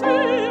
see.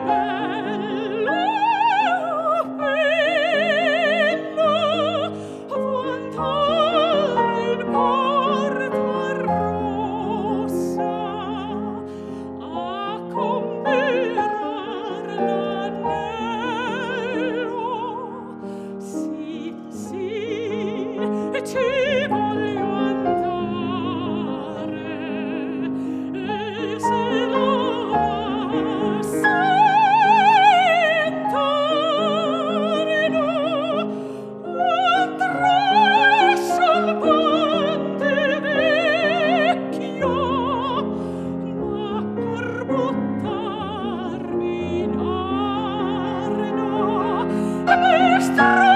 nuestro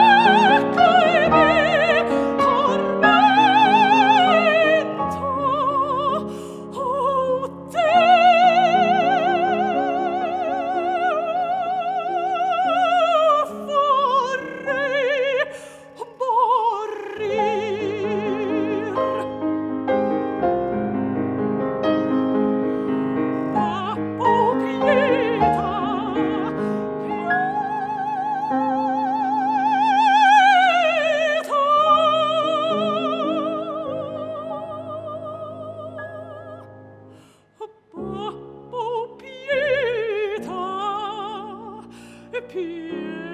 appear.